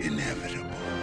inevitable.